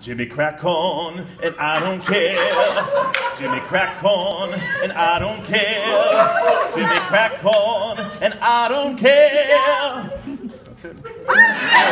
Jimmy crack on, and I don't care. Jimmy crack on, and I don't care. Jimmy crack on, and I don't care. That's it. Ah!